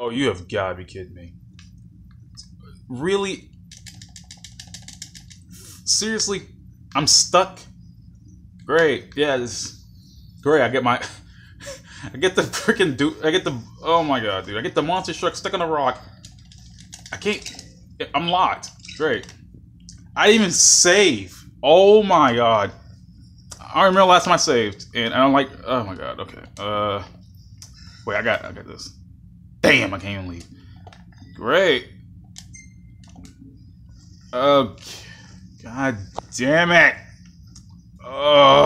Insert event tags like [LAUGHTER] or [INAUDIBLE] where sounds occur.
Oh, you have got to be kidding me. Really? Seriously? I'm stuck? Great. Yeah, this great. I get my [LAUGHS] I get the freaking do I get the oh my god, dude. I get the monster truck stuck on a rock. I can't I'm locked. Great. I didn't even save. Oh my god. I remember last time I saved and I don't like oh my god, okay. Uh wait, I got I got this. Damn, I can't even leave. Great. Okay. God damn it. Oh.